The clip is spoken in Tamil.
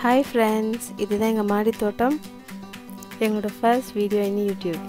ஹாய் ஃப்ரெண்ட்ஸ் இதுதான் எங்கள் மாடி தோட்டம் எங்களோட ஃபர்ஸ்ட் வீடியோ இனி யூடியூப்